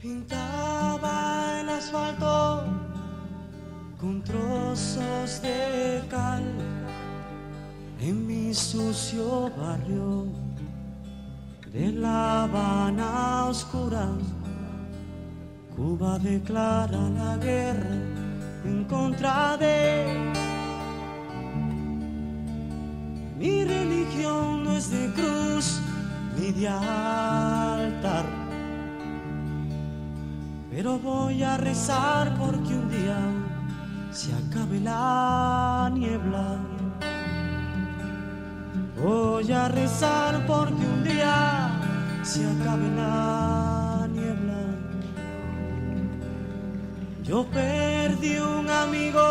Pintaba el asfalto con trozos de cal en mi sucio barrio de La Habana oscura. Cuba declara la guerra en contra de mi religión no es de cruz ni de altar. Pero voy a rezar porque un día se acabe la niebla. Voy a rezar porque un día se acabe la niebla. Yo perdí un amigo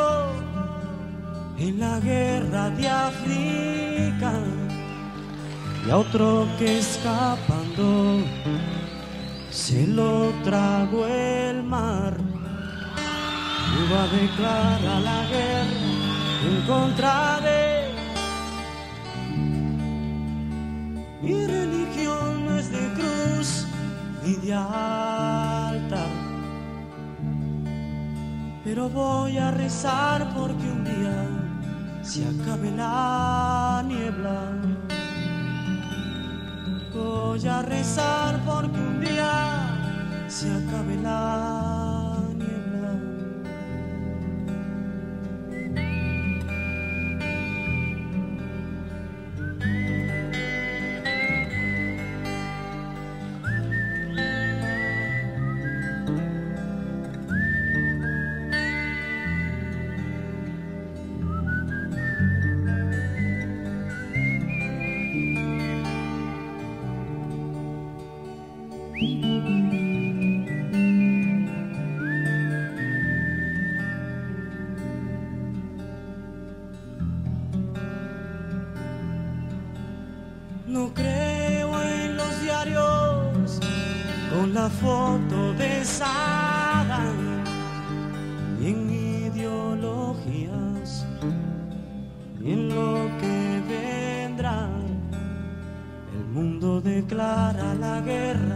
en la guerra de África y a otro que escapando se lo mar. Cuba declara la guerra en contra de mi religión no es de cruz ni de altar. Pero voy a rezar porque un día se acabe la niebla. Voy a rezar porque un día se acabe la No creo en los diarios con la foto de Saddam ni en ideologías ni en lo que vendrá. El mundo declara la guerra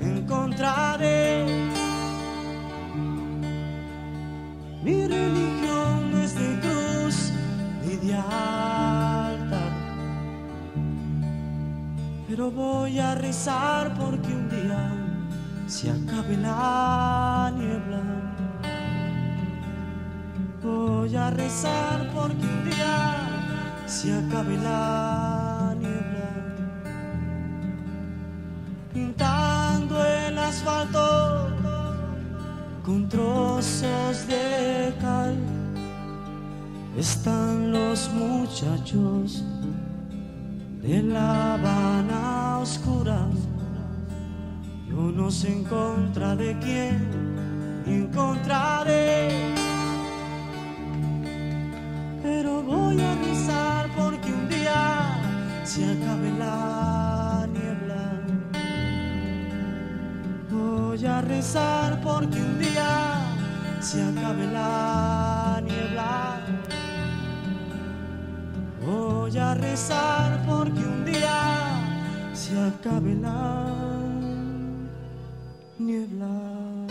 en contra de mi religión es de cruz ni de Pero voy a rezar porque un día se acabe la niebla. Voy a rezar porque un día se acabe la niebla. Pintando el asfalto con trozos de cal están los muchachos de La Habana oscura. Yo no sé en contra de quién, ni en contra de. Pero voy a rezar porque un día se acabe la niebla. Voy a rezar porque un día se acabe la niebla. Voy a rezar día se acabe la niebla.